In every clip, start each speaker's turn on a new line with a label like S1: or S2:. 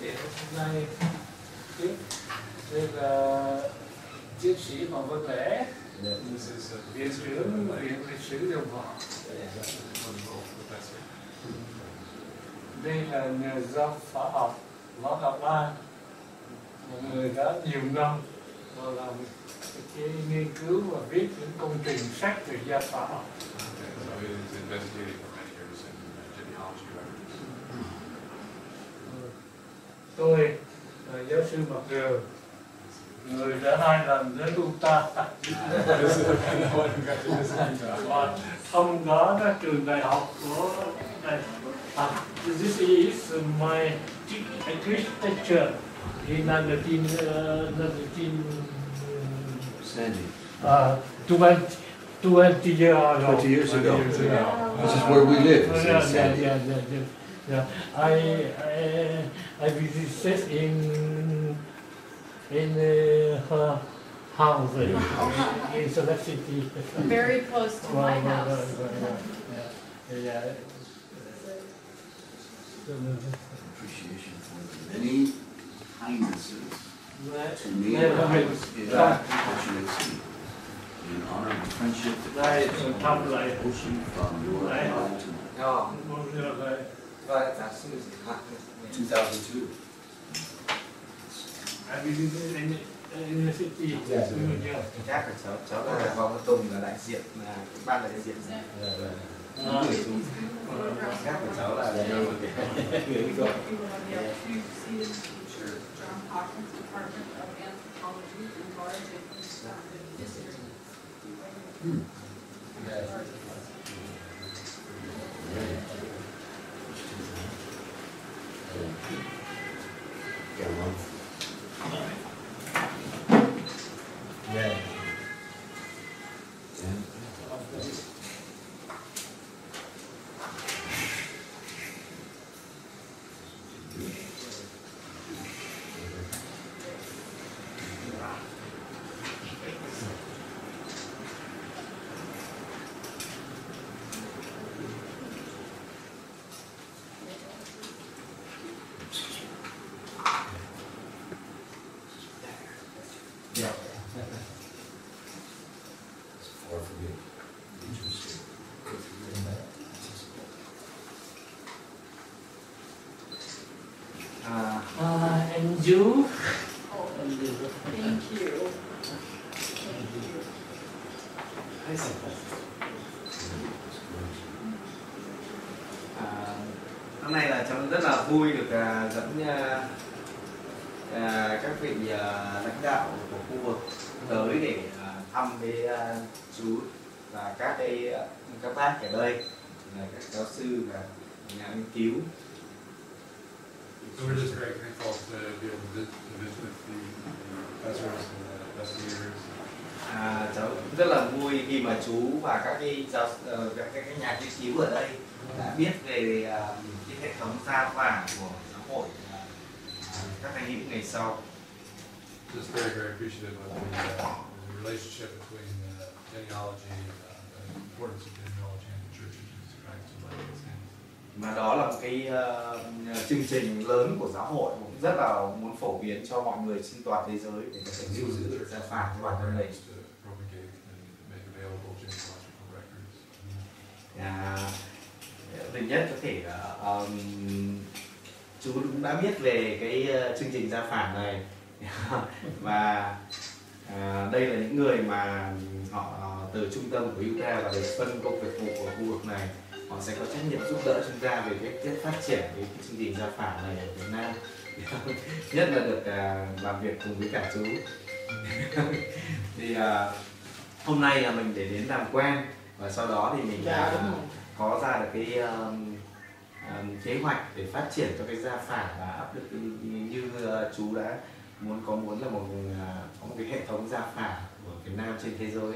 S1: thiệu hôm nay tiếp đây là chiến sĩ Hoàng Văn Lễ, viện trưởng viện lịch sử đồng họ.
S2: wonderful professor.
S1: Đây là nhà giáo phá học Võ Ngọc An, một người đã nhiều năm vào làm cái nghiên cứu và viết những công trình sách về gia phá học. Tôi là giáo sư Mạc Đường, người đã hai lần đến Utah
S2: This is the one who got to visit Utah.
S1: và thông đó các trường đại học của này. This is my architecture in 19, uh, 19
S3: Sandy.
S1: uh, 20, 20 years ago.
S3: 20 years ago.
S2: Years.
S3: This is where we live,
S1: yeah, yeah, yeah, yeah, yeah, yeah. I, I, I visited in in uh, her house in, in Select City.
S4: Very close to my
S1: Right, right,
S4: house.
S1: right, right, right. Yeah, yeah.
S3: Appreciation for the many kindnesses to me and
S1: right.
S3: others in that you have. In honor of the friendship that
S1: Đây,
S3: lasts
S1: tôi thăm
S3: ocean from your
S1: Right.
S3: island to
S5: Ờ,
S1: này.
S5: và giáo sư gì hả?
S3: 2002.
S1: I visited in, in the city.
S5: Yeah.
S1: Yeah.
S5: Chắc là cháu cháu là Văn Tùng là đại diện là ban đại diện
S1: Uh,
S5: khác của cháu là người
S4: You want to be able to see the future John Hopkins Department of Anthropology and Large District.
S3: Get a month.
S5: Yeah.
S3: And
S5: Yeah.
S3: it's far from you. Interesting.
S5: À,
S1: uh, and you?
S4: Oh,
S1: And you.
S4: thank you.
S5: à, hôm nay là cháu rất là vui được à, dẫn à, à, các vị à, lãnh đạo của khu vực tới để à, thăm với à, chú và các cái à, các bác ở đây là các giáo sư và nhà nghiên cứu
S2: So we're just very thankful to be able to visit, to visit with the the professors and the investigators.
S5: À, cháu cũng rất là vui khi mà chú và các cái giáo ờ, các cái, nhà nghiên cứu ở đây đã biết về à, cái hệ thống gia phả của giáo hội à, các thánh hữu ngày sau
S2: Just very, very appreciative of the, uh, the relationship between uh, genealogy, uh, the importance of genealogy and the Church Jesus Christ of Latter-day Saints.
S5: mà đó là một cái ờ, chương trình lớn của giáo hội cũng rất là muốn phổ biến cho mọi người trên toàn thế giới để có thể lưu giữ được gia phả của bản thân mình
S2: To propagate and make available genealogical records
S5: à, thứ nhất có thể um, chú cũng đã biết về cái ờ, chương trình gia phản này. Và à, đây là những người mà họ từ trung tâm của Utah và được phân công việc vụ ở khu vực này. Họ sẽ có trách nhiệm giúp đỡ chúng ta về cái cách phát triển cái, cái chương trình gia phản này ở Việt Nam. Nhất là được à, làm việc cùng với cả chú. Thì à, hôm nay là mình để đến làm quen và sau đó thì mình
S6: Dạ, đúng rồi.
S5: có ra được cái um, um, kế hoạch để phát triển cho cái gia phả và áp lực như uh, chú đã muốn có muốn là một uh, có một cái hệ thống gia phả của Việt Nam trên thế giới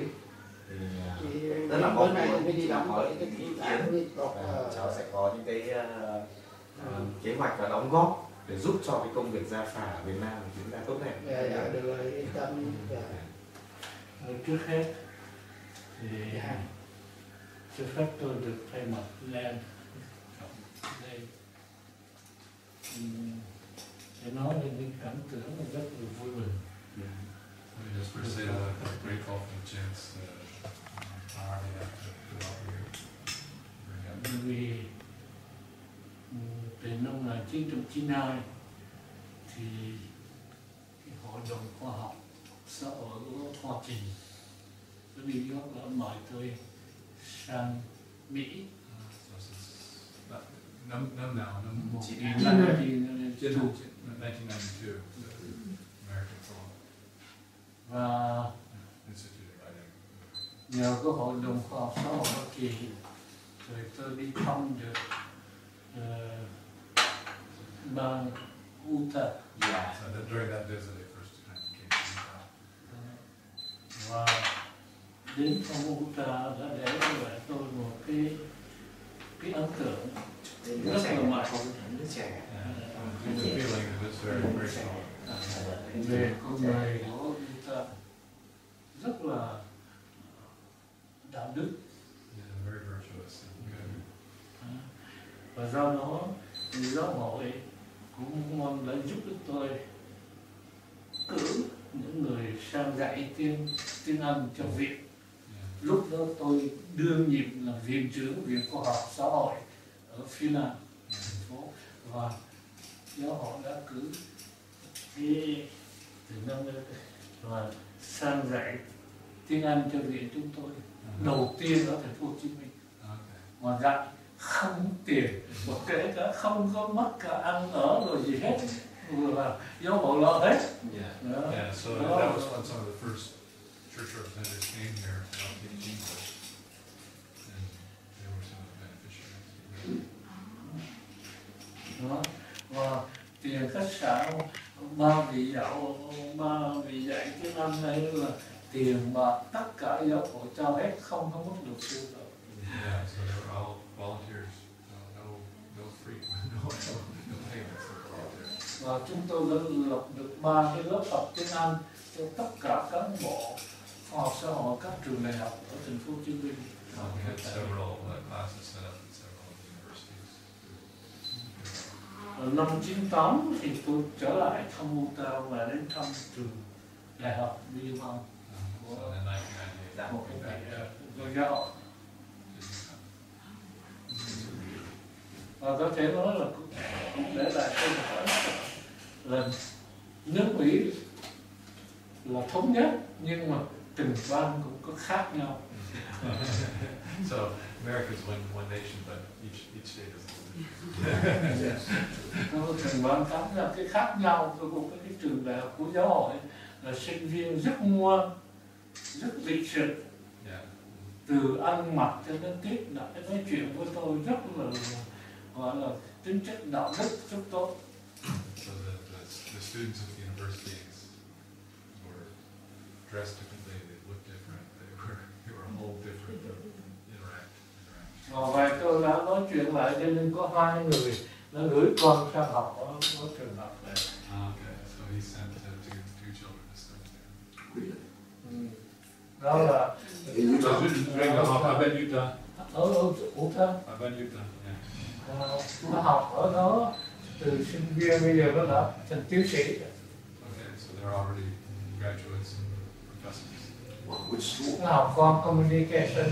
S5: thì uh,
S6: Thì
S5: Rất là mong muốn
S6: mình đi đóng
S5: có những
S6: cái
S5: ý kiến và cháu sẽ có những cái uh, uh, kế hoạch và đóng góp để giúp cho cái công việc gia phả ở Việt Nam của chúng ta tốt đẹp.
S6: dạ dạ được rồi yên tâm dạ
S1: Ờ, trước hết thì
S6: dạ
S1: cho phép tôi được thay mặt lên đây để nói lên những cảm tưởng rất là vui mừng
S2: just say that I'm grateful for the chance to
S1: bởi vì từ năm 1992 thì hội đồng khoa học xã hội của Hoa Kỳ đi góp đã mời tôi Um, sang Mỹ
S2: So năm năm nào năm
S1: một
S5: Chín
S1: nghìn
S5: năm.
S1: năm trăm
S2: Trên
S1: chín
S2: 1992, American uh, Thought
S1: và
S2: Institute of Writing.
S1: nhờ có hội đồng khoa học xã hội Hoa Kỳ rồi tôi đi thăm được ờ, bang Utah
S5: Dạ.
S2: So that during that visit, I first kind of came to Utah.
S1: và đến thăm Utah đã để lại tôi một cái cái ấn tượng. Rất là mạnh
S5: nước trẻ
S2: And the feeling that it's very grateful.
S1: về con người của Utah rất là đạo đức.
S2: Yeah, very virtuous and good.
S1: và do đó thì giáo hội cũng mong đã giúp được tôi cử những người sang dạy tiếng tiếng Anh cho Việt. Lúc đó tôi đương nhiệm là viện trưởng viện khoa học xã hội ở phía nam thành phố. Và giáo hội đã cử cái từ năm và sang dạy tiếng Anh cho viện chúng tôi. Đầu tiên ở thành phố Hồ Chí Minh. Mà dạy không tiền. Và kể cả không có mất cả ăn ở rồi gì hết. Vừa là giáo hội lo hết.
S5: Dạ.
S1: đó.
S2: Yeah, so that was some of the first church representatives came here to help teach English. And they were some of the beneficiaries.
S1: đó và tiền khách sạn ba vị dạo ba vị dạy tiếng Anh này là tiền bạc tất cả giáo hội cho hết không có mất được xu đâu
S2: Yeah, so they were all volunteers. No, no, no free, no, no, no payments,
S1: và chúng tôi đã lập được ba cái lớp học tiếng Anh cho tất cả cán bộ khoa học xã hội các trường đại học ở thành phố Hồ Chí Minh.
S2: Uh,
S1: năm 98 thì tôi trở lại thăm Utah và đến thăm trường đại học
S2: in 1998,
S1: một cái
S2: to Utah.
S1: và có thể nói là cũng để lại ấn tượng là nước Mỹ là thống nhất nhưng mà từng bang cũng có khác nhau.
S2: So America's one, one nation, but each, each state is
S1: nó từng bang cảm ra cái khác nhau của một cái trường đại học của giáo hội là sinh viên rất ngoan rất lịch sự
S2: Yeah.
S1: từ ăn mặc cho đến tiếp đã nói chuyện với tôi rất là gọi là tính chất đạo đức rất tốt.
S2: So the, the, the students at the universities were dressed differently, they looked different, they were, they were a whole different interact, interaction.
S1: và vậy tôi đã nói chuyện lại cho nên có hai người đã gửi con sang học ở, ở trường học này
S2: Okay, so he sent uh, two, two children to study there.
S1: ừ. đó là
S2: During the hop, I bet Utah,
S1: ở ở Utah
S2: I bet Utah, yeah.
S1: Ờ, nó học ở đó từ sinh viên bây giờ nó đã thành tiến sĩ rồi.
S2: Okay, so they're already graduates and professors.
S3: What, which school?
S1: nó học con communication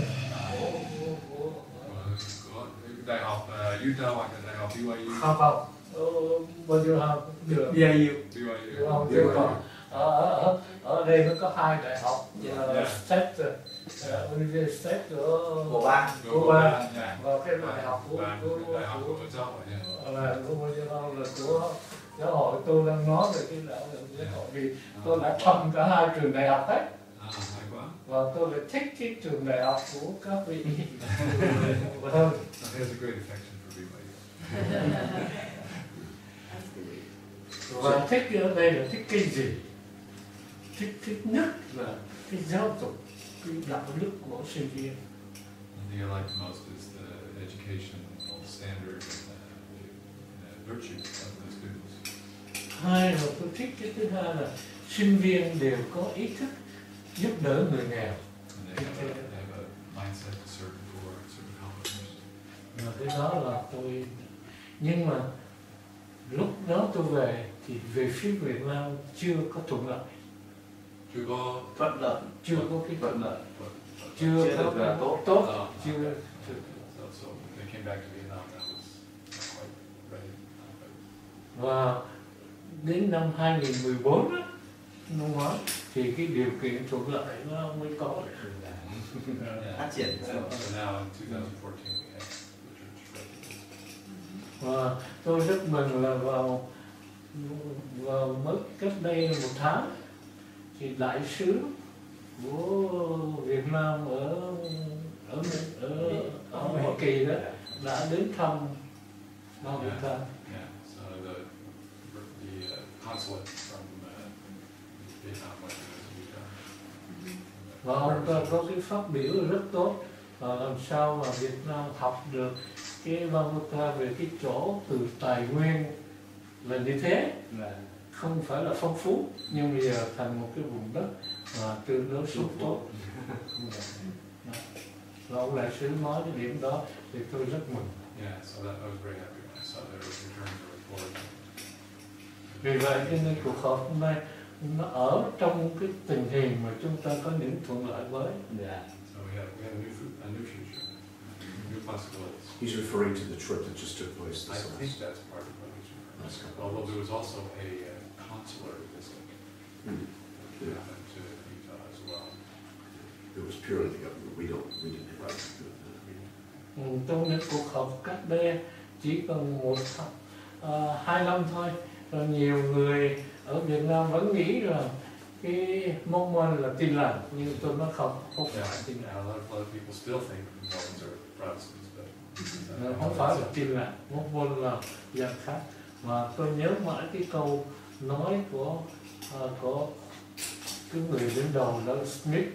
S2: Ờ, đại học uh, Utah hoặc là đại học BYU.
S1: không không ờ, bao nhiêu học
S2: BYU.
S1: chưa có ở ở ở ở đây nó có hai đại học uh,
S2: Yeah.
S1: state uh, university của
S5: của ba
S1: của ba
S2: Yeah.
S1: và cái đại học của của
S2: đại học
S1: của
S2: yeah.
S1: là của bao nhiêu đâu là của giáo hội tôi đang nói về cái đạo luật giáo hội vì tôi đã thăm cả hai trường đại học hết. Và tôi lại thích cái trường đại học của các vị hơn
S2: He has a great affection for BYU.
S1: và thích ở đây là thích cái gì thích thích nhất là cái giáo dục cái đạo đức của sinh viên
S2: The thing I like most is the educational standard and the, the virtue of the students.
S1: hai là tôi thích cái thứ hai là sinh viên đều có ý thức giúp đỡ người nghèo. Và cái đó là tôi nhưng mà lúc đó tôi về thì về phía Việt Nam chưa có thuận lợi.
S2: Chưa có
S5: thuận lợi.
S1: Chưa có cái
S5: thuận lợi.
S1: Chưa
S5: chưa
S1: có cái
S5: tốt.
S1: tốt
S2: Ờ,
S1: chưa và đến năm 2014 á, năm ngoái thì cái điều kiện thuận lợi nó mới có.
S2: Yeah.
S5: phát triển.
S2: So, so now in 2014, we have the church ready.
S1: và tôi rất mừng là vào vào mới cách đây một tháng thì đại sứ của Việt Nam ở ở ở, ở Hoa Kỳ đó đã đến thăm Nam Việt Nam và ông có, có cái phát biểu rất tốt và làm sao mà Việt Nam học được cái Vamutta về cái chỗ từ tài nguyên là như thế. Không phải là phong phú nhưng bây giờ thành một cái vùng đất mà tương đối sống tốt và ông đại sứ nói cái điểm đó thì tôi rất mừng.
S2: Yeah, so that, I was very happy when I saw their return to report.
S1: vì vậy cho nên cuộc họp hôm nay nó ở trong cái tình hình mà chúng ta có những thuận lợi mới
S2: So we have, we have a new, fu- a new future, new possibilities.
S3: He's referring to the trip that just took place
S2: I
S3: this
S2: think
S3: last,
S2: that's part of what he's
S3: couple of
S2: Although there was also a uh, consular visit that
S3: Yeah.
S2: happened to Utah as well.
S3: It was purely the government. We don't, we didn't have anything to do that.
S1: Trong những cuộc họp cách đây chỉ còn một à, hai năm thôi rồi nhiều người ở Việt Nam vẫn nghĩ rằng cái mong manh là tin lành nhưng tôi nói không. Không
S2: Yeah,
S1: phải tin
S2: yeah,
S1: lành
S2: that's
S1: Nó
S2: not
S1: không phải là tin lành mong manh là dạng khác. Mà tôi nhớ mãi cái câu nói của à, của cái người đứng đầu là Smith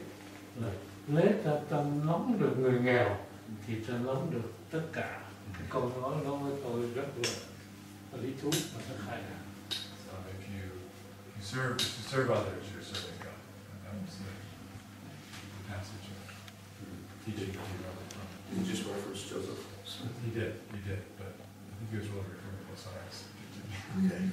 S1: là nếu ta tâm nắm được người nghèo thì ta nắm được tất cả. Cái câu nói đó với tôi rất là là lý thú và rất hay.
S2: you, you serve, if you serve others, you're serving God. And that was the, the passage of teaching that he wrote from.
S3: Just reference Joseph?
S2: He did, he did, but I think he was really referring to Osiris.
S3: Okay.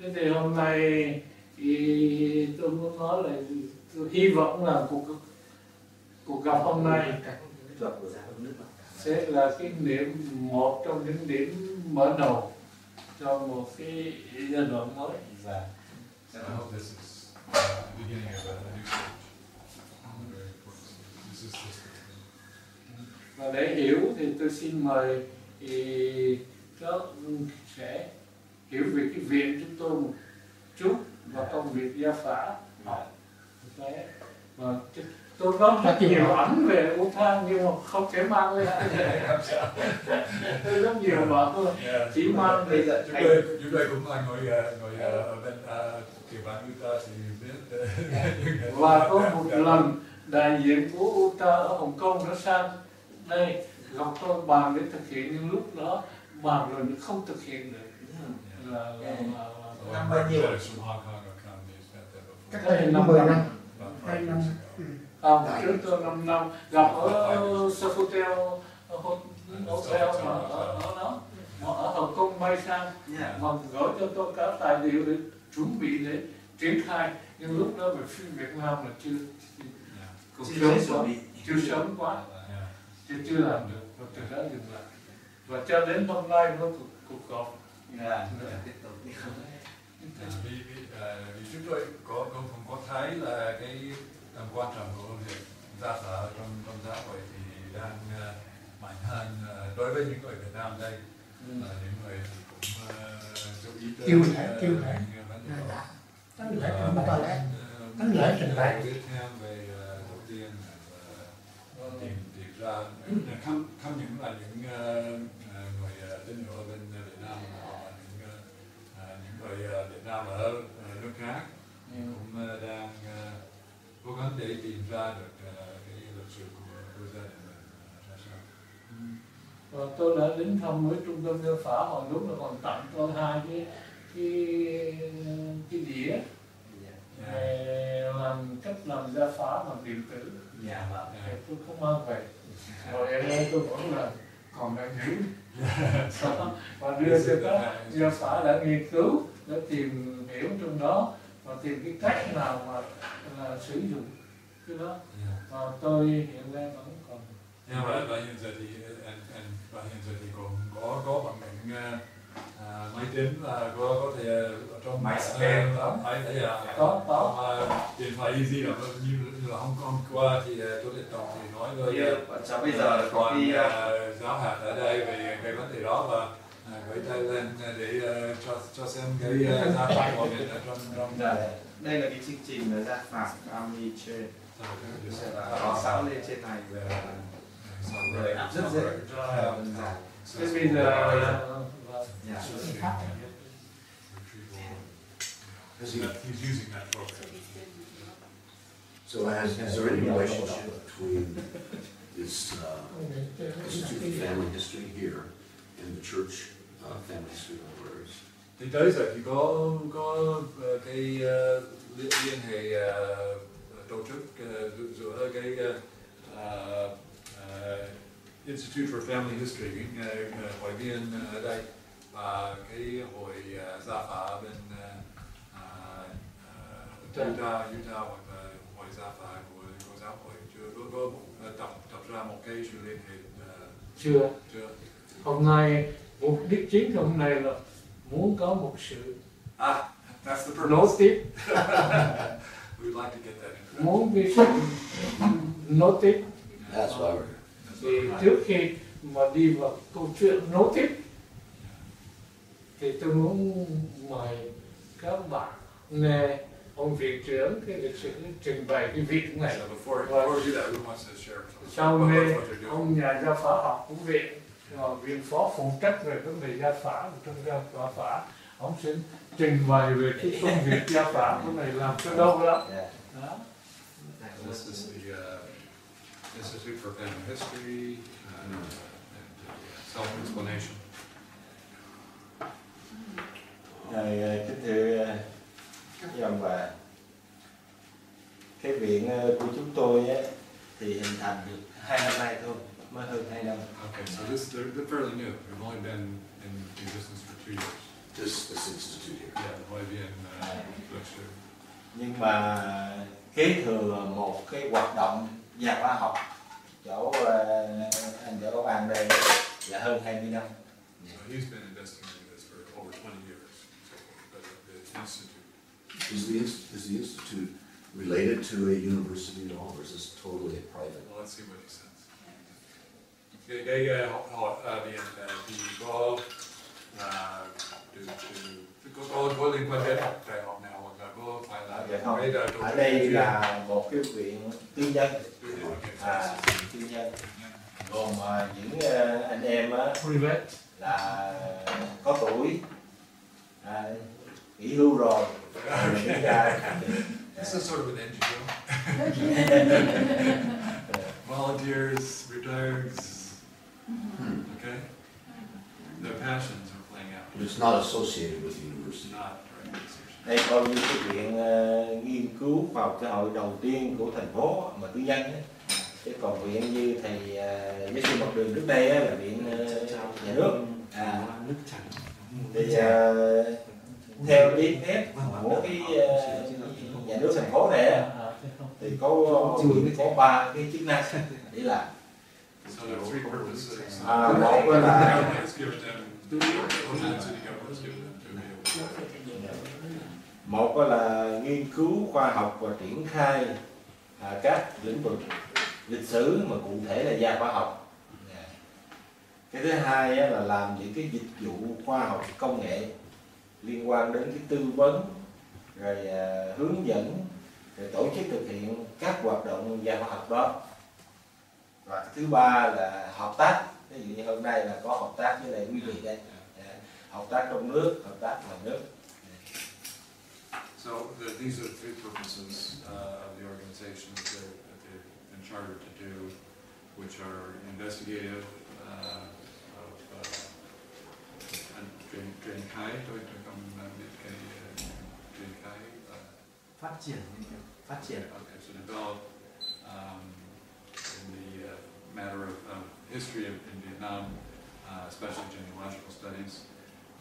S1: thế thì hôm nay thì tôi muốn nói là tôi hy vọng là cuộc cuộc gặp hôm nay sẽ là cái điểm một trong những điểm mở đầu cho một cái giai đoạn mới
S2: So I hope this is the beginning of a new stage. A very important stage. This is just the
S1: và để hiểu thì tôi xin mời thì các sẽ hiểu về cái viện chúng tôi một chút và công việc gia phả học Đấy. và tôi có rất nhiều ảnh về u thang nhưng mà không thể mang lên. Tôi rất nhiều mà tôi chỉ mang
S5: bây
S1: về
S5: giờ
S2: Chúng tôi, chúng tôi cũng là người, ờ, người ờ, ở bên ờ, tiểu bang Utah thì biết ờ,
S1: và có một lần đại diện của Utah ở Hồng Kông nó sang đây gặp tôi bàn để thực hiện nhưng lúc đó bàn rồi không thực hiện được. Là, là, là, là
S2: Well,
S5: Năm bao nhiêu?
S6: Cách
S1: Đây năm
S6: 10
S1: năm.
S6: Hai năm.
S1: À, trước tôi 5 năm gặp ở Sofitel hotel mà ở ở đó mà ở Hồng Kông may sang
S5: Dạ.
S1: mà gửi cho tôi cả tài liệu để chuẩn bị để triển khai nhưng lúc đó về phim Việt Nam là chưa
S2: Yeah.
S1: cũng
S5: Chưa
S1: sớm quá chưa sớm quá
S2: Yeah.
S1: chưa chưa làm được và từ đó dừng lại và cho đến hôm nay mới cuộc, cuộc họp
S5: Dạ. Tiếp tục.
S2: Vì, vì, à, vì chúng tôi có không có thấy là cái quan trọng của việc gia phả trong trong xã hội thì đang à, mạnh hơn à, đối với những người Việt Nam đây. Là những người cũng uh, chú ý tới những vấn đề đó.
S6: Tánh lễ trình bày
S2: Ờ,
S6: Tánh lễ trình bày.
S2: biết thêm về tổ tiên tìm tìm ra. Không không những là những người tín hữu ở bên Việt Nam mà những những người Việt Nam ở nước khác. Cũng à, đang à, cố gắng để tìm ra được à, cái lịch sử của, của gia đình mình à, ra sao.
S1: và tôi đã đến thăm với trung tâm nhân phả hồi lúc là còn tặng tôi hai cái cái cái đĩa.
S5: Dạ.
S1: về làm cách làm gia phả bằng điện tử.
S5: Dạ vâng.
S1: thì tôi không mang về. Rồi ở đây tôi vẫn là còn đang giữ. Và đưa cho các gia phả đã nghiên cứu đã tìm hiểu trong đó và tìm cái cách nào mà là sử dụng cái đó
S2: Yeah.
S1: và tôi hiện nay vẫn còn
S2: Yeah, và, và hiện giờ thì and, and, và hiện giờ thì cũng có có bằng những uh, uh, máy tính và có có thể ở trong
S5: Máy scan đó.
S2: máy đấy à
S1: Có, có.
S2: Mà điện thoại easy là như, như là hôm hôm qua thì uh, tôi điện tổng thì nói
S5: bọn cháu bây giờ có
S2: còn
S5: đi uh,
S2: giáo hạt ở đây về cái vấn đề đó và gửi tay lên uh, để cho cho xem cái giá trị của mình ở trong trong
S5: Dạ. đây là cái chương trình là gia phả Army Train có sẵn lên trên này về về rất dễ rất là đơn giản
S1: thế bây giờ
S5: dạ
S3: Has he,
S2: He's using that program.
S3: so has, is there any relationship between this, uh, Institute for Family History here and the church, uh, family history libraries?
S2: thì tới giờ thì có có ờ, cái ờ, liên, liên hệ ờ, tổ chức giữa- cái Institute for Family History hội viên ở đây. Và cái hội gia phả bên Utah Utah hoặc là hội gia phả của của giáo hội. Chưa có có một, tập tập ra một cái sự liên hệ
S1: chưa.
S2: chưa.
S1: Hôm nay mục đích chính hôm nay là muốn có một sự
S2: ah that's the purpose.
S1: nối tiếp.
S2: We'd like to get that in.
S1: Muốn cái sự nối tiếp.
S3: That's why we're here.
S1: thì trước khi mà đi vào câu chuyện nối tiếp thì tôi muốn mời các bạn nghe ông viện trưởng cái lịch sử trình bày cái việc này.
S2: So before, before we do that, who wants to share
S1: sau nghe ông nhà gia phả học của viện. và viện phó phụ trách về vấn đề gia phả trong gia phả. Phả ông sẽ trình bày về cái công việc gia phả của này làm cho đâu đó.
S5: Dạ.
S1: đó.
S2: This is the uh, Institute for Family History uh, and uh, self-explanation.
S7: Rồi, ờ, kính thưa ờ, quý ông bà, cái viện ờ, của chúng tôi á, thì hình thành được hai năm nay thôi, mới hơn hai năm.
S2: Okay, so this, they're, they're fairly new. They've only been in existence for two years.
S3: This, this institute here.
S2: Yeah, they've only been uh, next year.
S7: Nhưng mà kế thừa một cái hoạt động nhà khoa học chỗ ờ, anh vợ các bạn đây là hơn 20 năm.
S2: So he's been investigating this for over 20 years. So the, the institute.
S3: Is the, is the institute related to a university at all, or is this totally private?
S2: Well, let's see what he says. Cái, cái uh, họ, họ uh, viện uh, thì có uh, từ, từ, có, có, có liên quan đến đại học nào hoặc là có phải là
S7: Dạ không.
S2: tổ
S7: Ở đây
S2: chuyên-
S7: là một cái viện tư nhân,
S2: tư nhân, okay,
S7: à, tư nhân. Gồm ờ, những ờ, anh em là có tuổi à, nghỉ hưu rồi. Nghỉ ra
S2: This is sort of an NGO. Volunteers, retires, okay? Their passions are playing out,
S3: But it's not associated with the university.
S7: đây coi như cái viện ờ, nghiên cứu khoa học xã hội đầu tiên của thành phố mà tư nhân ấy. chứ còn viện như thầy à, giáo sư học đường trước đây á, là viện ờ, nhà nước à,
S5: nước trắng
S7: thì à, theo lý phép của cái à, nhà nước thành phố này thì có có ba cái chức năng để làm
S2: So there are three purposes.
S7: à, một là một là nghiên cứu khoa học và triển khai à, các lĩnh vực lịch sử mà cụ thể là gia khoa học. Dạ. Cái thứ hai là làm những cái dịch vụ khoa học công nghệ liên quan đến cái tư vấn rồi à, hướng dẫn rồi tổ chức thực hiện các hoạt động gia khoa học đó. Và cái thứ ba là hợp tác ví dụ như hôm nay là có hợp tác với lại quý vị đây. Hợp tác trong nước hợp tác ngoài nước.
S2: So the, these are the three purposes uh, of the organization that they're, that they've been chartered to do, which are investigative, uh, of, uh, and Jane, Jane Kai, do I come, uh, Jane Kai? uh,
S5: phát triển. Phát triển.
S2: Okay, so develop, um, in the uh, matter of, of history of, in Vietnam, uh, especially genealogical studies,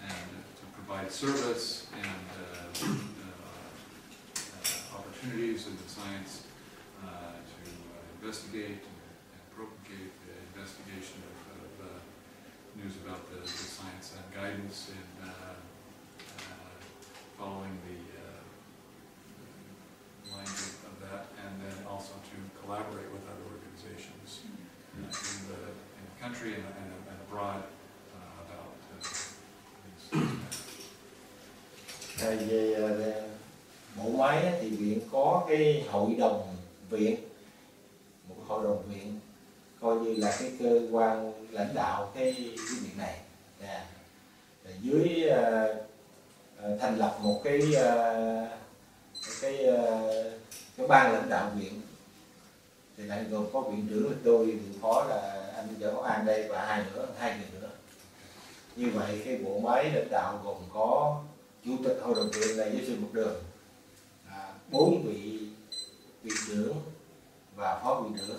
S2: and to provide service and, uh, uh, uh, opportunities in the science, to investigate and propagate the investigation of, of, news about the, the science and guidance in, following the,
S7: hội đồng viện một hội đồng viện coi như là cái cơ quan lãnh đạo cái cái việc này Dạ. Dưới à, thành lập một cái à, cái à, cái ban lãnh đạo viện thì lại gồm có viện trưởng là tôi viện phó là anh võ An đây và hai nữa hai người nữa như vậy cái bộ máy lãnh đạo gồm có chủ tịch hội đồng viện là giáo sư một đường à, bốn vị vị trưởng và phó vị trưởng.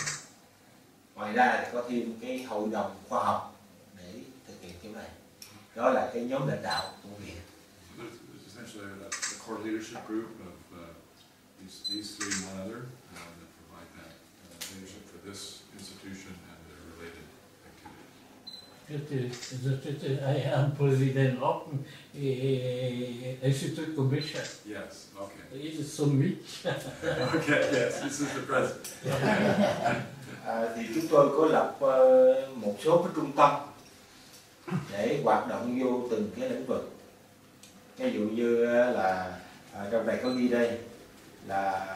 S7: Ngoài ra thì có thêm cái hội đồng khoa học để thực hiện cái này. Đó là cái nhóm lãnh đạo của viện
S2: essentially uh, a, a core leadership group of uh, these, these three and one other uh, that provide that uh, leadership for this institution and the related activities.
S1: I am president of uh, Institute Commission.
S2: Yes, okay.
S1: It is so rich.
S2: Okay, yes, this is the president.
S7: à, thì chúng tôi có lập ờ, một số cái trung tâm để hoạt động vô từng cái lĩnh vực ví dụ như ờ, là à, trong này có ghi đây là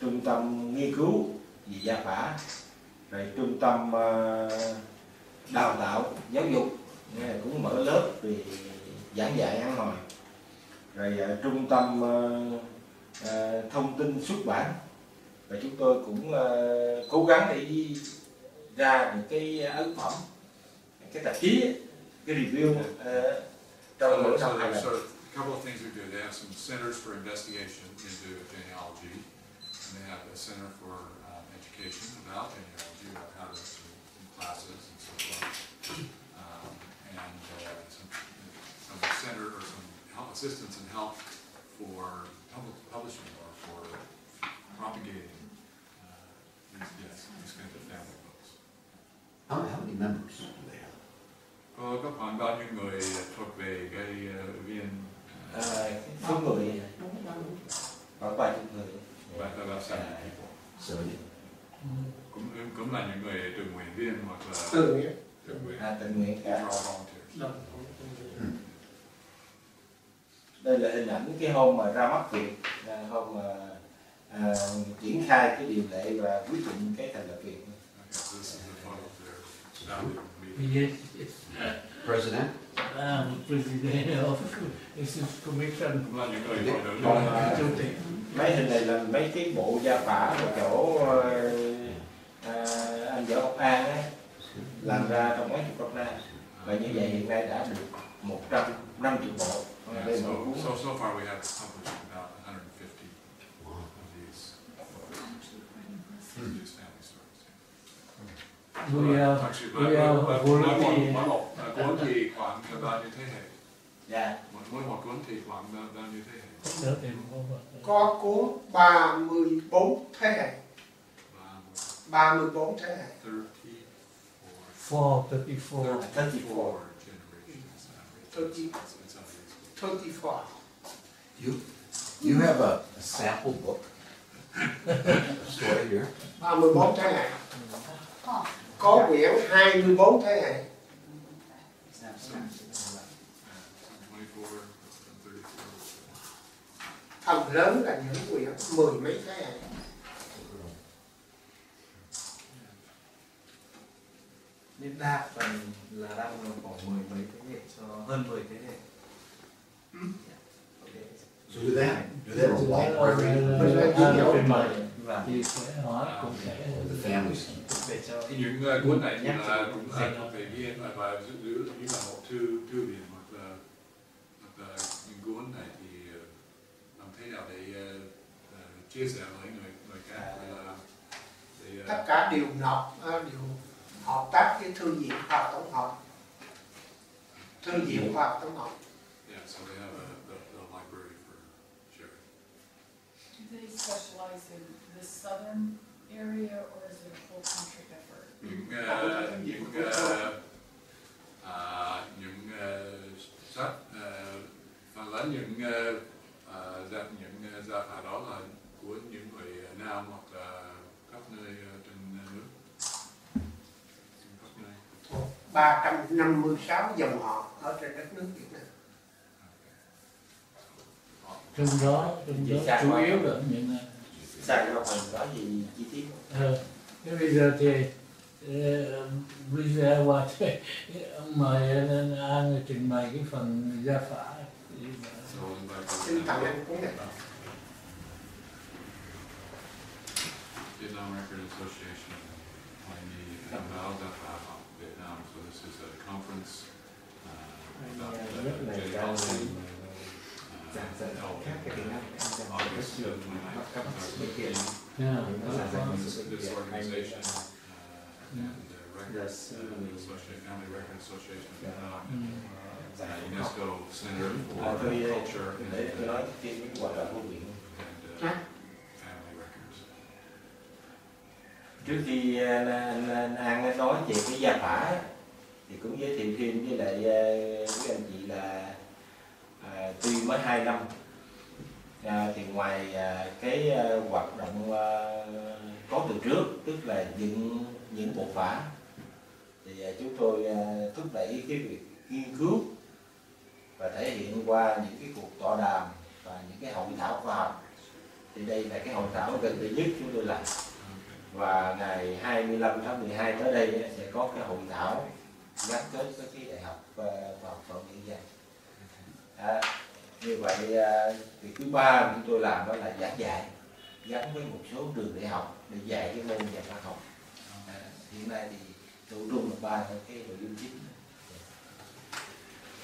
S7: trung tâm nghiên cứu về gia phả rồi trung tâm ờ, đào tạo giáo dục. Cũng mở lớp về giảng dạy ăn hồi rồi ờ, trung tâm ờ, ờ, thông tin xuất bản. Và chúng tôi cũng ờ, cố gắng để ra những cái ấn phẩm cái tạp chí cái review ờ, trong mỗi năm hai lần
S2: couple of things we do. They have some centers for investigation into genealogy, and they have a center for uh, education about genealogy, about how to in classes and so. Um, and uh, some, some center or some help, assistance and help for public publishing or for propagating uh, these, yes, these kinds of family books.
S3: How, how many members do they have?
S2: Có, có khoảng bao nhiêu người thuộc về cái uh, viên
S7: à, số người khoảng vài chục người
S2: và và và sản
S3: Seventy.
S2: Cũng cũng là những người tình nguyện viên hoặc là
S6: Tự nghĩa.
S2: tình nguyện
S7: à, tình nguyện cả
S2: all volunteers.
S7: đây là hình ảnh cái hôm mà ra mắt viện là hôm mà à, triển khai cái điều lệ và quyết định cái thành lập viện
S2: this is.
S1: Yes, yes.
S3: President?
S1: I'm president of Commission.
S7: À,
S1: Chủ tịch.
S7: mấy hình này là mấy cái bộ gia phả ở chỗ à, anh võ Ngọc An á, làm ra trong mấy chục năm nay và như vậy hiện nay đã được 150 bộ
S2: Yeah, so, so, so far we have published about 150
S3: Wow.
S2: of these, of these family stories.
S1: we are
S2: Actually,
S1: we are
S2: mỗi, mỗi, một cuốn thì khoảng bao nhiêu thế hệ?
S5: dạ
S2: Mỗi, mỗi một cuốn thì khoảng bao, nhiêu thế hệ?
S6: Có cuốn 34 thế hệ 34 thế hệ
S2: 34.
S1: Four, thirty-four.
S5: 34
S2: generations. uh,
S6: 30,
S2: It's, it's obvious.
S6: 34
S3: You, you have a, a sample book story here?
S6: 34 thế hệ có quyển 24 thế hệ
S2: 24 and 34.
S6: phần lớn là những quyển mười mấy thế hệ
S5: nên đa phần là đang khoảng mười mấy thế hệ cho hơn 10 thế hệ. Ok.
S3: So do have, do have a
S5: và
S1: thì sẽ hỏi cũng sẽ
S5: để cho
S2: Những uh, cuốn này
S5: Nhắc
S2: là cũng là thuộc về ghi và, và giữ giữ như là một thư thư viện hoặc là hoặc là những cuốn này thì uh, làm thế nào để uh, uh, chia sẻ với người người khác hay là để uh,
S6: tất cả đều nộp ờ, đều hợp tác với thư viện khoa học tổng hợp thư viện khoa học tổng hợp
S2: yeah, so they have a, the, the library for sharing.
S4: Do they specialize in the southern area or is it a whole country effort?
S2: những uh, những uh, à, những uh, sách uh, phần lớn những uh, uh, những uh, gia phả đó là của những người uh, nam hoặc là khắp nơi uh, trên uh, nước khắp nơi
S6: 356 dòng họ ở trên đất nước Việt Nam.
S1: Trong đó trong
S5: Vậy
S1: đó chủ
S5: mà-
S1: yếu là những
S5: Sao cho phần có gì chi tiết?
S1: Ờ, thế bây giờ thì ờ, bây giờ qua thì mời anh An trình bày cái phần gia phả.
S6: Xin tặng anh cuốn này.
S2: Vietnam Record Association Pioneer and Bao Da Phả học Vietnam so this is a conference lớp
S5: nhất này ra giảng dạy
S2: held
S5: khác cái tiếng Anh em giảng dạy rất
S2: August
S5: nhiều
S2: 29th.
S5: các các sự kiện
S1: yeah.
S5: nó là dạy một sự kiện hay
S2: Yes, Family Record Association of Vietnam, uh, UNESCO Center for Culture
S5: để
S2: and,
S5: nói viện
S2: and uh,
S6: Hả?
S5: Trước khi uh, anh, anh An nói về cái gia phả thì cũng giới thiệu thêm với lại ờ, với anh chị là à, tuy mới 2 năm à, thì ngoài à, cái à, hoạt động à, có từ trước tức là dựng những bộ phả thì à, chúng tôi à, thúc đẩy cái việc nghiên cứu và thể hiện qua những cái cuộc tọa đàm và những cái hội thảo khoa học. Thì đây là cái hội thảo gần đây nhất chúng tôi làm. Và ngày 25 tháng 12 tới đây sẽ có cái hội thảo gắn kết với cái đại học ờ, khoa học và nghệ dân. À, như vậy à, việc thứ ba chúng tôi làm đó là giảng dạy gắn với một số trường đại học để dạy cái môn nhà khoa học. À, hiện nay thì tụ trung là ba cái nội dung chính.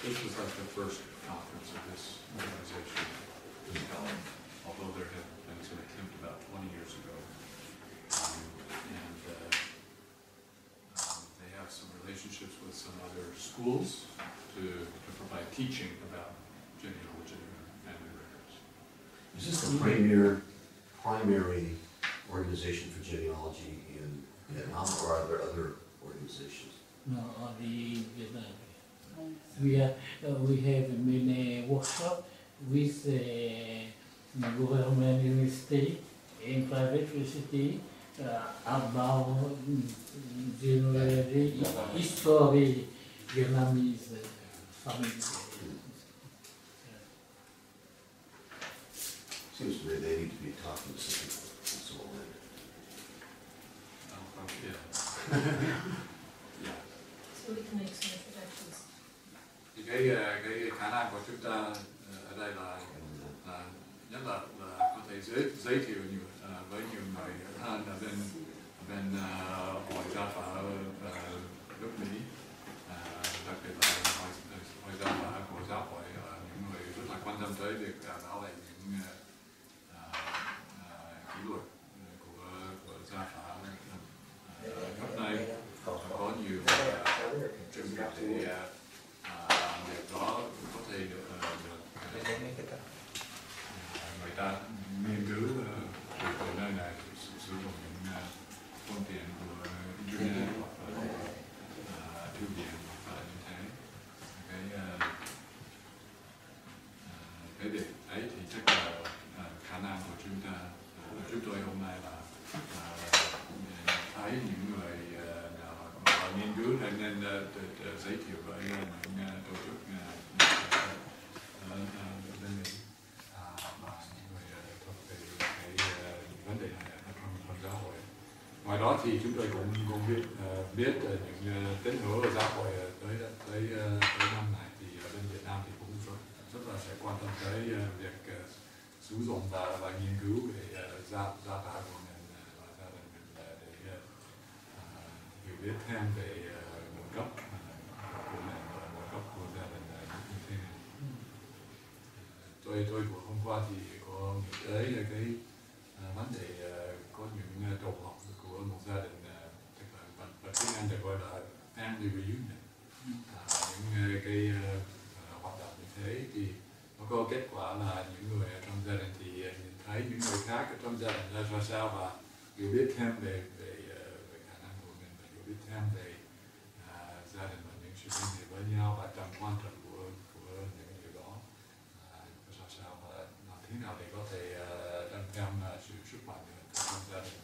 S2: This was like the first conference of this organization, although there had schools to, to provide teaching about genealogy and family records.
S3: Is this the premier, primary organization for genealogy in Vietnam, or are there other organizations?
S1: No, only Vietnam. We have, uh, we have many workshop with uh, government university and private university uh, about mm, genealogy, history, Vietnamese uh, family.
S3: Seems to me they need to be talking to some people, that's all.
S2: Um, Yeah. Yeah.
S4: So we can make some introductions.
S2: Thì cái, ờ, cái khả năng của chúng ta ờ, ở đây là là nhất là, là có thể giới, giới thiệu nhiều ờ, với nhiều người hơn ở bên bên ờ, hội gia phả ờ, nước Mỹ Ờ, đặc biệt là hội hội gia phả của giáo hội là những người à, gia gia của mình và gia đình mình để hiểu biết thêm về nguồn gốc của mình và nguồn gốc của gia đình như thế nào tôi tôi của hôm qua thì có nghĩ tới là cái à, vấn đề à, có những à, tổ hợp của một gia đình à, tức là và, và tiếng Anh được gọi là family reunion à, những à, cái à, à, hoạt động như thế thì nó có kết quả là những người ở trong gia đình thì à, nhìn thấy những người khác ở trong gia đình ra ra sao và hiểu biết thêm về về về khả năng của mình và hiểu biết thêm về uh, gia đình và những sự liên hệ với nhau và tầm quan trọng của của những điều đó uh, sao sao mà làm thế nào để có thể à, tăng thêm uh, sự sức mạnh của trong gia đình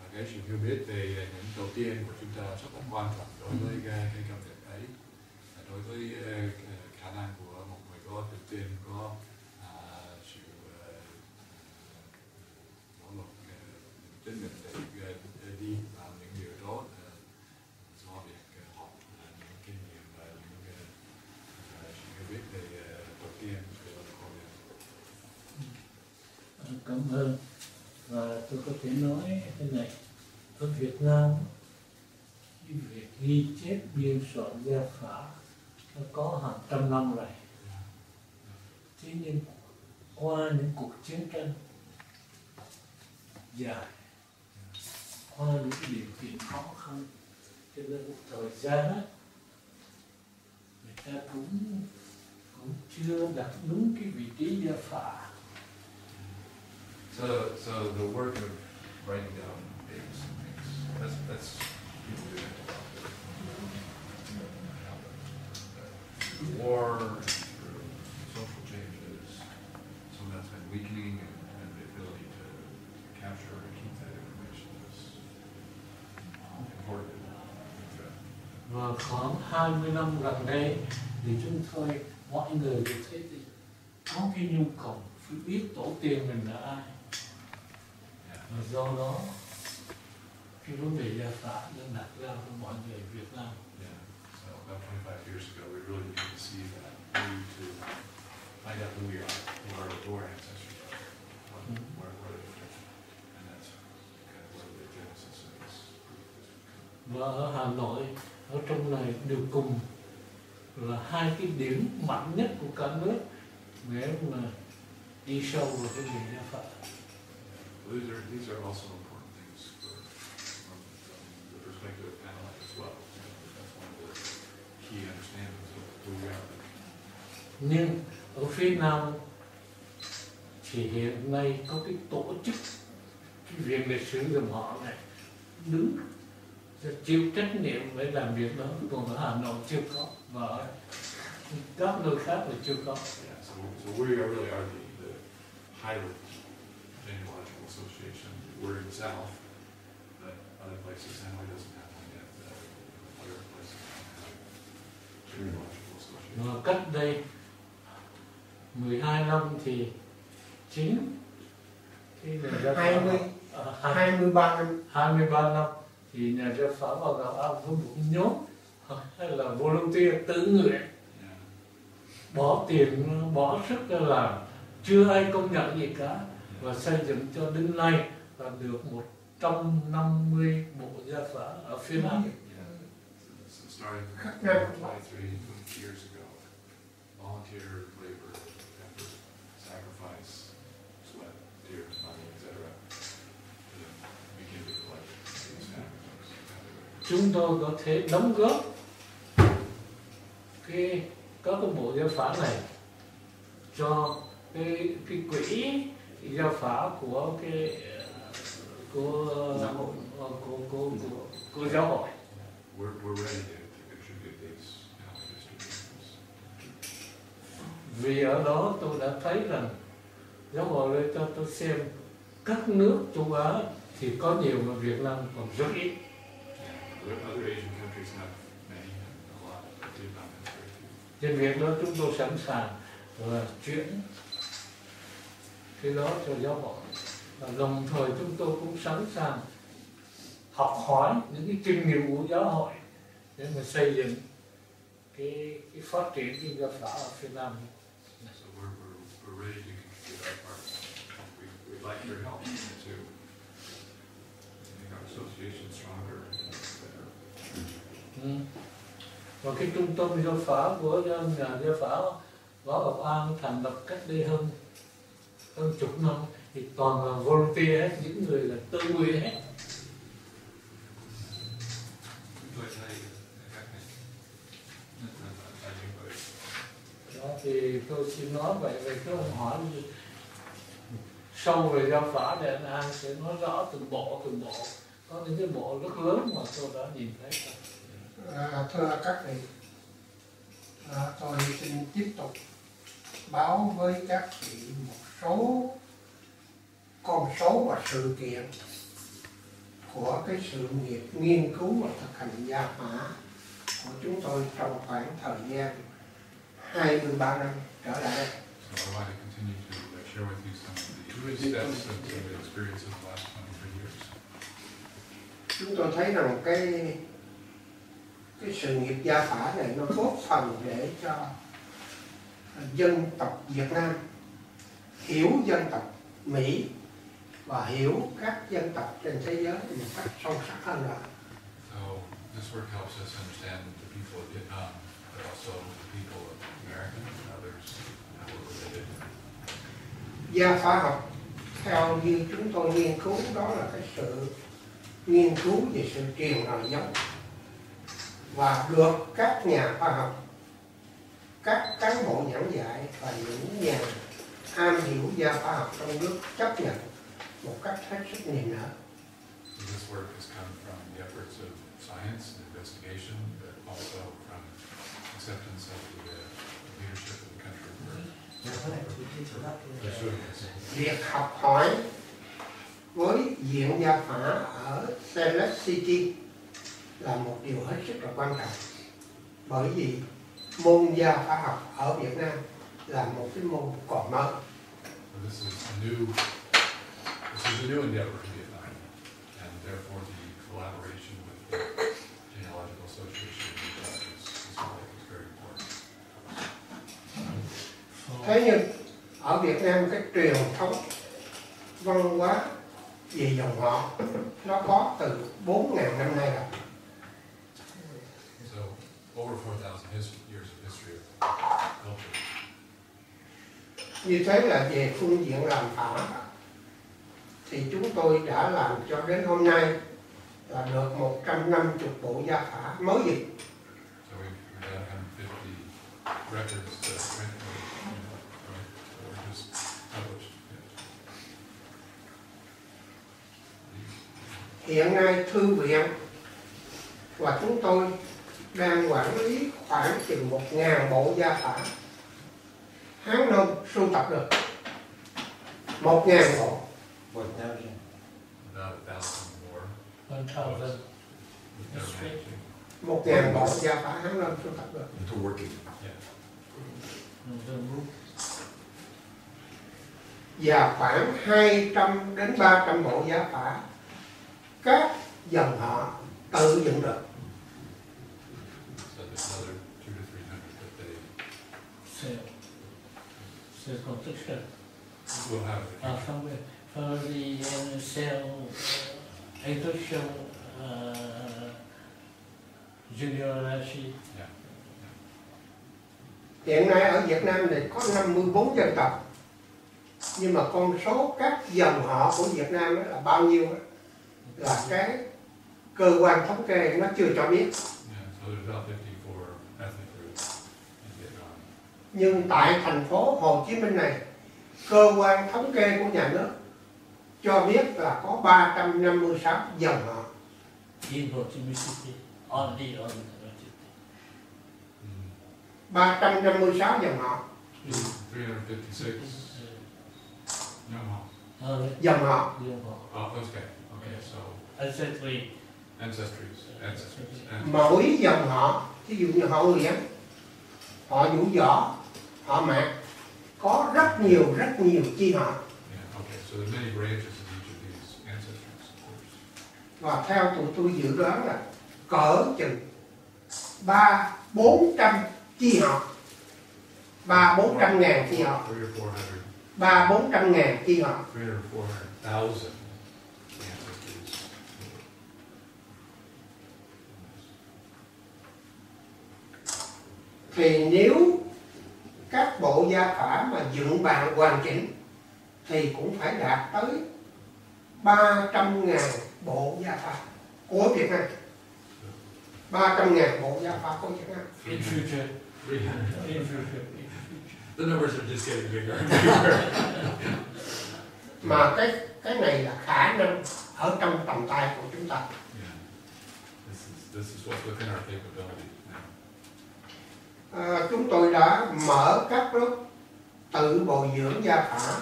S2: và cái sự hiểu biết về những đầu tiên của chúng ta rất là quan trọng đối với cái, cái công việc ấy đối với uh, cái khả năng của một người có tự tin có à, sự à, nỗ lực à, chính mình để à, để đi làm những điều tốt à, do việc à, học à, những kinh nghiệm và những à, à, sự hiểu biết về à, tổ tiên về con người
S1: hơn. Và tôi có thể nói thế này ở Việt Nam, cái việc ghi chép biên soạn gia phả nó có hàng trăm năm rồi. Thế nhưng qua những cuộc chiến tranh dài, qua những điều kiện khó khăn, cho nên một thời gian á, người ta cũng cũng chưa đặt đúng cái vị trí gia phả.
S2: So, so the work of writing down dates and things, that's, that's, people do that. Through war, through social changes, some of that's been weakening and, and the ability to capture and keep that information is important.
S1: và khoảng 20 năm gần đây thì chúng tôi mọi người đều thấy có cái nhu cầu phải biết tổ tiên mình là ai và do đó cái vấn đề gia phả đã đặt ra cho mọi người Việt Nam
S2: Yeah, so about twenty-five years ago, we really need to see that, we need to find out who we are, who our, who our ancestors are, what, where, where they're from. And that's kind of where the genesis of this group is.
S1: và ở Hà Nội ở trong này đều cùng là hai cái điểm mạnh nhất của cả nước để mà đi sâu vào cái việc gia phả
S2: These are, these are also important things for, from, the perspective of Analyte as well. That's one of the key understandings of who we are.
S1: nhưng ở phía Nam thì hiện nay có cái tổ chức cái viện lịch sử dòng họ này đứng chịu trách nhiệm để làm việc đó còn ở Hà Nội chưa có và ở các nơi khác là chưa có
S2: Yeah, so, so we are really are the, the Genealogical The south, but other places, Hanoi doesn't have one yet. Uh, other places don't have Genealogical Association.
S1: mà cách đây 12 năm thì chính cái nhà gia phả
S6: 20
S1: ờ, hai-
S6: 23 năm
S1: 23 năm thì nhà gia phả vào gặp ăn với một nhóm hay là volunteer tự nguyện bỏ tiền bỏ sức ra làm chưa ai công nhận gì cả và xây dựng cho đến nay là được 150 bộ gia phả ở phía Nam
S2: Yeah. So, so starting
S6: Khác nhau.
S2: 23 years ago, volunteer labor, effort, sacrifice, sweat, tears, money, etc. to begin to collect these families.
S1: chúng tôi có thể đóng góp cái các cái bộ gia phả này cho cái cái quỹ gia phả của cái của
S5: Giáo hội.
S1: ờ, của của của giáo hội.
S2: We're, we're ready to, contribute these
S1: vì ở đó tôi đã thấy rằng giáo hội để cho tôi xem các nước châu Á thì có nhiều mà Việt Nam còn rất ít. Trên việc đó chúng tôi sẵn sàng là chuyển cái đó cho giáo hội và đồng thời chúng tôi cũng sẵn sàng học hỏi những cái kinh nghiệm của giáo hội để mà xây dựng cái, cái phát triển kinh giáo phả ở phía Nam
S2: So we're, we're, we're ready to contribute our part. We, we'd like your help to make our association stronger and better.
S1: Ừ. Và cái trung tâm giáo phả của nhà giáo phả Võ Ngọc An thành lập cách đây hơn hơn chục năm thì toàn là volunteer hết, những người là tự nguyện hết. Đó, thì tôi xin nói vậy về cái ông hỏi sâu về giáo phả để anh An sẽ nói rõ từng bộ từng bộ. Có những cái bộ rất lớn mà tôi đã nhìn thấy.
S6: À, thưa các vị, à, tôi xin tiếp tục báo với các vị một số con số và sự kiện của cái sự nghiệp nghiên cứu và thực hành gia phả của chúng tôi trong khoảng thời gian 23 năm trở lại đây.
S2: So I want to continue to uh, share with you some of the steps and some of the experience of the last 23 years.
S6: Chúng tôi thấy rằng cái cái sự nghiệp gia phả này nó góp phần để cho dân tộc Việt Nam hiểu dân tộc Mỹ và hiểu các dân tộc trên thế giới một cách sâu sắc hơn nữa.
S2: So this work helps us understand the people of Vietnam, but also the people of America and others how we're related.
S6: Gia phả học theo như chúng tôi nghiên cứu đó là cái sự nghiên cứu về sự truyền lời giống và được các nhà khoa học các cán bộ giảng dạy và những nhà am hiểu gia khoa học trong nước chấp nhận một cách hết sức niềm nở
S2: So this work has come from the efforts of science and investigation, but also from acceptance of the uh, leadership of the country.
S6: Việc học hỏi với viện gia phả ở Celeste City là một điều hết sức là quan trọng. Bởi vì môn gia phả học ở Việt Nam là một cái môn còn mới.
S2: So this is a new, is a new endeavor in Vietnam, and therefore the collaboration with the Genealogical Association of Vietnam is, is is very important.
S6: thế nhưng ở Việt Nam cái truyền thống văn hóa về dòng họ nó có từ 4.000 năm nay rồi
S2: So over 4,000 his, years of history of culture.
S6: như thế là về phương diện làm phả thì chúng tôi đã làm cho đến hôm nay là được 150 bộ gia phả mới dịch.
S2: So we've, we've got 150 records that went, you know, right, that were just published.
S6: hiện nay thư viện và chúng tôi đang quản lý khoảng chừng một ngàn bộ gia phả. Hán Nôm sưu tập được một ngàn bộ
S7: Một theo gì?
S2: About a thousand more.
S1: One thousand.
S2: with
S1: That's
S2: no
S1: great.
S2: matching.
S6: một ngàn bộ gia phả Hán Nôm sưu tập được
S3: working.
S6: Và khoảng 200 đến 300 bộ gia phả các dòng họ tự dựng được
S2: So there's another two to three hundred that they
S1: Sale. Sale construction.
S2: will have. in the
S1: the, for the uh, sale, uh, uh, junior Rashi.
S2: Yeah.
S6: hiện nay ở Việt Nam này có 54 dân tộc nhưng mà con số các dòng họ của Việt Nam đó là bao nhiêu đó, là cái cơ quan thống kê nó chưa cho biết
S2: Yeah, so there's about 54 ethnic groups in Vietnam.
S6: nhưng tại thành phố Hồ Chí Minh này cơ quan thống kê của nhà nước cho biết là có 356 dòng họ
S8: in Ho Chi Minh City, only on Minh.
S6: 356 dòng họ
S2: 356 young họ.
S8: Uh,
S6: dòng họ
S8: Liêu Ho.
S2: Oh, okay, okay, so
S8: Ancestry.
S2: ancestries, ancestries,
S6: mỗi dòng họ ví dụ như họ Nguyễn họ Vũ Võ họ Mạc có rất nhiều rất nhiều chi họ
S2: so there are many branches of each of these ancestries, of course.
S6: và theo tụi tôi dự đoán là cỡ chừng ba bốn trăm chi họ ba bốn trăm ngàn chi họ ba bốn trăm ngàn chi họ
S2: three or four hundred thousand ancestries.
S6: thì nếu các bộ gia phả mà dựng bàn hoàn chỉnh thì cũng phải đạt tới 300 ngàn bộ gia phả của Việt Nam 300 ngàn bộ gia phả của Việt Nam
S8: In future. In future.
S2: The numbers are just getting bigger.
S6: mà cái cái này là khả năng ở trong tầm tay của chúng ta
S2: Yeah. This is, this is what's within our capability now.
S6: à, chúng tôi đã mở các lớp tự bồi dưỡng gia phả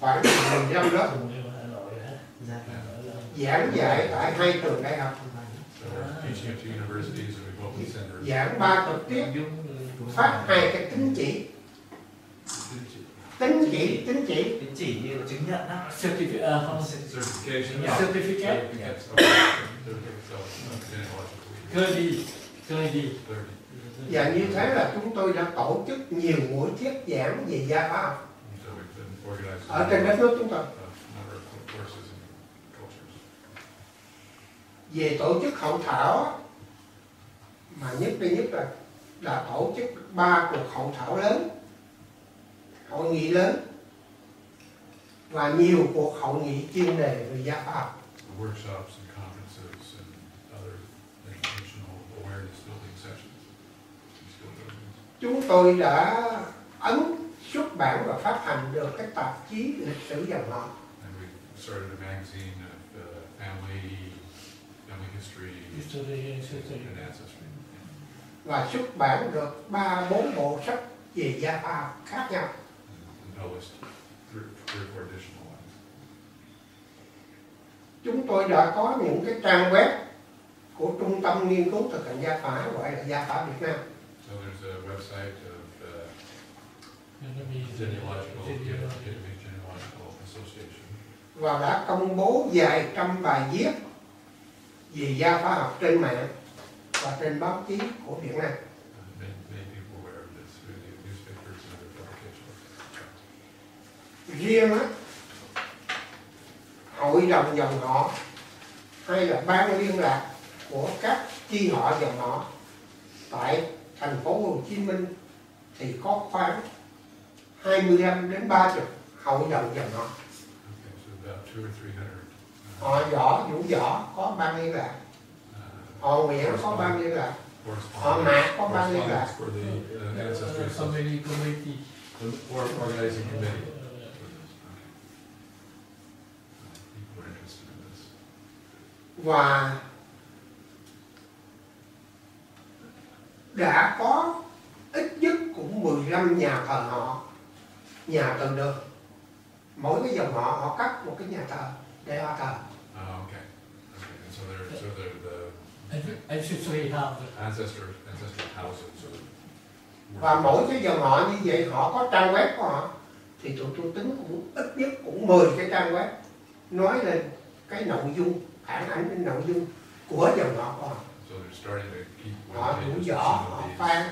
S6: khoảng 15 lớp
S8: Cùng với Hà Nội hả? Hà Nội là-
S6: giảng dạy tại hai trường đại học giảng ba trực tiếp phát hai cái tín chỉ tín chỉ tín chỉ
S9: Tín chỉ như là chứng nhận đó.
S8: Certificate, uh, không,
S2: Certification.
S8: Yeah. Certificate. Cơ đi, cơ đi.
S6: Và như thế là chúng tôi đã tổ chức nhiều buổi thuyết giảng về gia phả học
S2: So we've been organized.
S6: nước chúng tôi
S2: A number of courses and cultures.
S6: về tổ chức hội thảo mà nhất đây nhất là là tổ chức ba cuộc hội thảo lớn hội nghị lớn và nhiều cuộc hội nghị chuyên đề về phả học
S2: Workshops and conferences and other educational awareness building sessions.
S6: Chúng tôi đã ấn xuất bản và phát hành được cái tạp chí lịch sử dòng họ
S2: And we started a magazine of uh, family, family history,
S8: History, history.
S2: and ancestry.
S6: và xuất bản được ba bốn bộ sách về gia phả khác nhau
S2: And published three, three or four additional ones.
S6: chúng tôi đã có những cái trang web của trung tâm nghiên cứu thực hành gia phả gọi là gia phả Việt Nam
S2: So there's a website uh,
S8: Vietnamese,
S2: Genealogical,
S8: genealogy.
S2: Vietnamese Genealogical Association
S6: và đã công bố vài trăm bài viết về gia phả học trên mạng và trên báo chí của Việt Nam. Riêng á, hội đồng dòng họ hay là ban liên lạc của các chi họ dòng họ tại thành phố Hồ Chí Minh thì có khoảng 25 đến 30 chục đồng dòng họ. Họ võ, vũ võ có ban liên lạc, họ Nguyễn có ban liên lạc, họ Mạc có ban liên lạc. và đã có ít nhất cũng 15 nhà thờ họ nhà từ đường mỗi cái dòng họ họ cắt một cái nhà thờ để họ thờ
S2: Oh, okay. Okay, and so they're, so they're the
S8: and- Ancestry house.
S2: ancestor, ancestral houses or.
S6: và mỗi cái dòng họ như vậy họ có trang web của họ thì tụi tôi tính cũng ít nhất cũng 10 cái trang web nói lên cái nội dung phản ánh cái nội dung của dòng họ của họ
S2: So they're starting to keep.
S6: họ
S2: of some
S6: họ phan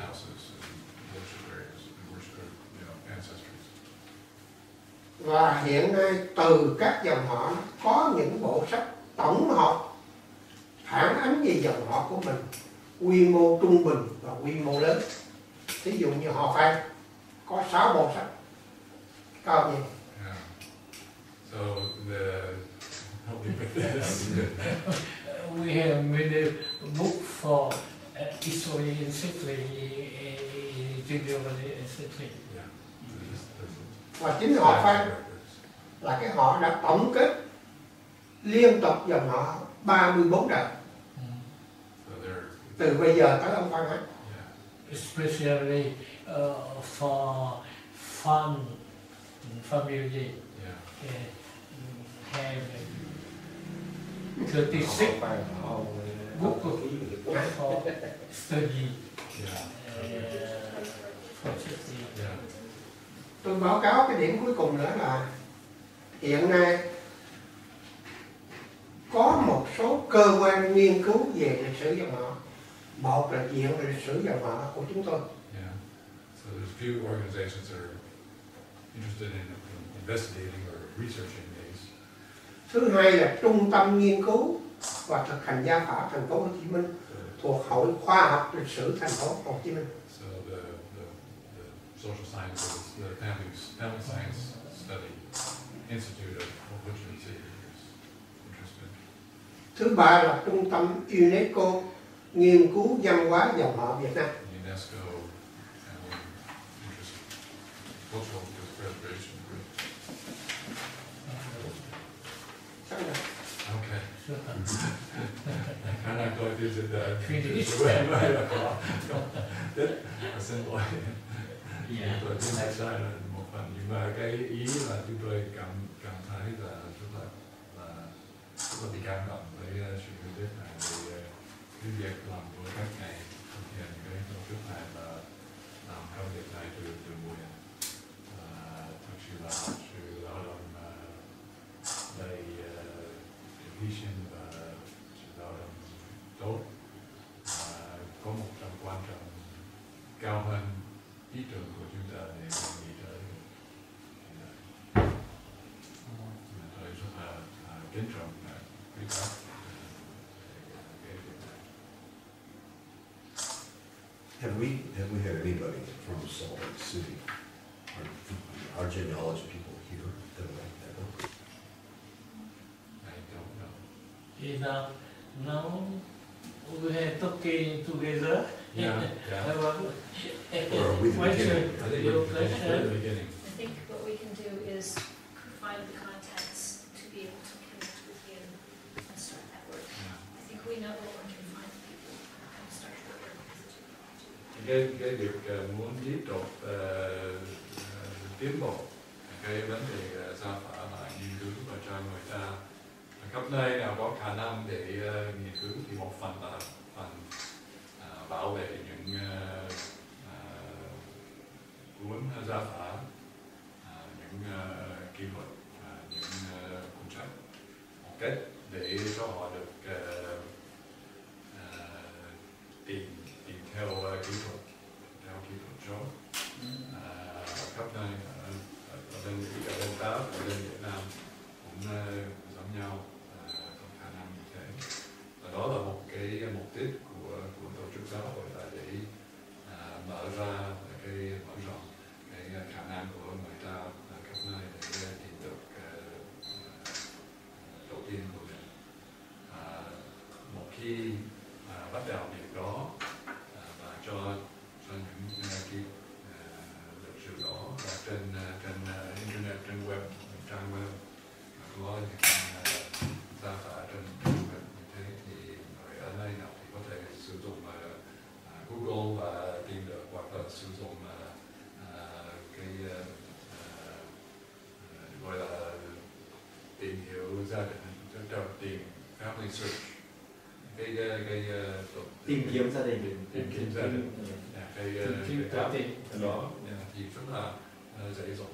S2: Houses and worship areas and worship, you know, ancestries.
S6: Và hiện nay từ các dòng họ có những bộ sách tổng hợp phản ánh về dòng họ của mình quy mô trung bình và quy mô lớn ví dụ như họ Phan có 6 bộ sách cao như
S2: Yeah. So the, help me with this.
S8: We have made a book for uh, history and history, uh, genealogy and
S6: và chính họ
S2: of
S6: Phan là cái họ đã tổng kết liên tục dòng họ 34 đợt
S2: So they're,
S6: từ bây giờ tới ông Phan hết
S8: especially uh, for fun family
S2: yeah.
S8: uh, have 36
S7: Phan ông
S8: book for study.
S2: Yeah,
S8: uh, for study.
S2: yeah,
S6: tôi báo cáo cái điểm cuối cùng nữa là hiện nay có một số cơ quan nghiên cứu về lịch sử dòng họ một là viện lịch sử dòng họ của chúng tôi
S2: yeah. So there's few organizations that are interested in in investigating or researching these.
S6: thứ hai là trung tâm nghiên cứu và thực hành gia phả thành phố Hồ Chí Minh thuộc hội khoa học lịch sử thành phố Hồ Chí Minh
S2: so the, the, the social sciences, the family, family science study institute of Washington City is interested.
S6: thứ ba là trung tâm UNESCO nghiên cứu văn hóa dòng họ Việt Nam
S2: UNESCO Cultural Preservation Group. Okay. Sẽ đợi.
S8: Finish.
S2: Xin.
S8: Yeah.
S2: Tôi tin là sai là một phần, nhưng mà cái ý là chúng tôi cảm cảm thấy là chúng ta là chúng là bị cảm động với ờ, sự hiểu biết này về ờ, cái việc làm của các ngài thực hiện cái tổ chức này
S3: our genealogy people here that have like that?
S2: I don't know.
S8: You know, now we are talking together.
S2: Yeah, yeah.
S3: Or are we the
S8: What's
S3: beginning?
S8: your-
S2: I think
S8: your
S2: we're, I think we're at
S8: question?
S2: the beginning.
S9: I think what we can do is find the contacts to be able to connect with you and start that work.
S2: Yeah.
S9: I think we know where we can find the people and start the work with you.
S2: cái cái việc ờ, tiến bộ. Cái vấn đề ờ, gia phả lại nghiên cứu và cho người ta ở khắp nơi nào có khả năng để ờ, nghiên cứu thì một phần là phần ờ, bảo vệ những ờ, ờ, cuốn gia phả ờ, những ờ, kỷ luật ờ, những ờ, cuốn sách một cách để cho họ được ờ, ờ, tìm tìm theo ờ, kỹ thuật theo kỹ thuật số. À, ở khắp nơi ở, ở, ở bên Mỹ, ở bên Pháp, Việt Nam cũng ờ, giống nhau ờ, à, có khả năng như thế và đó là một cái ờ, mục đích của của tổ chức giáo hội là để à, mở ra cái mở rộng cái khả năng của người ta ở khắp nơi để ờ, tìm được ờ, ờ, tổ tiên của mình à, một khi à, bắt đầu việc đó à, và cho cho những uh, cái uh, lịch sử đó và trên uh, trên uh, internet trên web trang web có những uh, gia phả trên trên web như thế thì người ở nơi nào thì có thể sử dụng uh, uh, Google và tìm được hoặc là sử dụng uh, uh, cái uh, uh, gọi là cho cho tìm family search cái cái cái tổ-
S5: tìm kiếm gia đình.
S2: tìm, tìm kiếm gia đình. Dạ, cái ờ, cái app
S8: tin.
S2: đó. Dạ, thì rất là ờ, dễ dùng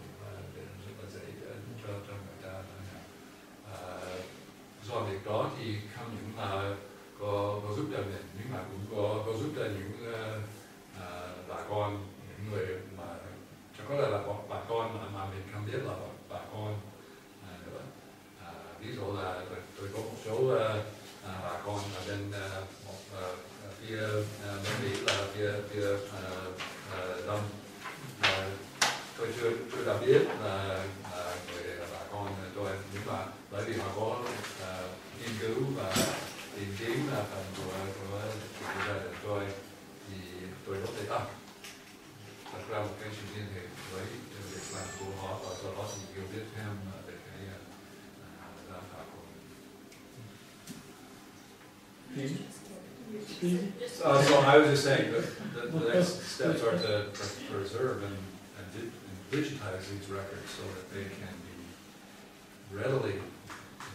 S2: Uh, so I was just saying that the, the next steps are to pre- preserve and, and di- and digitize these records so that they can be readily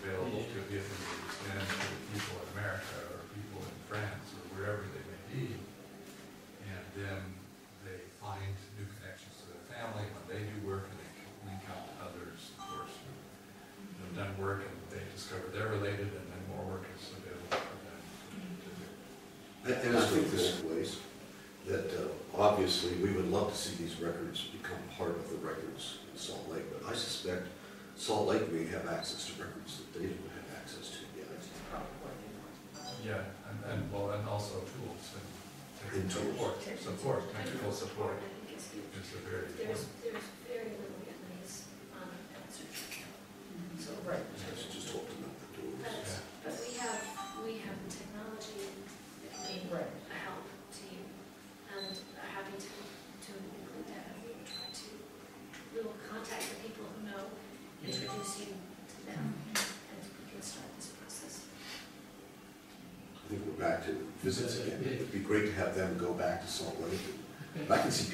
S2: available to Vietnamese and to people in America or people in France or wherever they may be. And then they find new connections to their family. When they do work and they can link out to others, of course, who have done work and they discover they're related and then more work is available for them to do.
S3: And and I think this is ways that uh, obviously we would love to see these records become part of the records in Salt Lake, but I suspect Salt Lake may have access to records that they don't have access to yet.
S2: Yeah, and, and, well, and also tools and
S3: And
S2: technical
S3: tools.
S2: support, support, technical support
S9: I think it's huge.
S2: is a very
S9: There's, there's very and
S3: I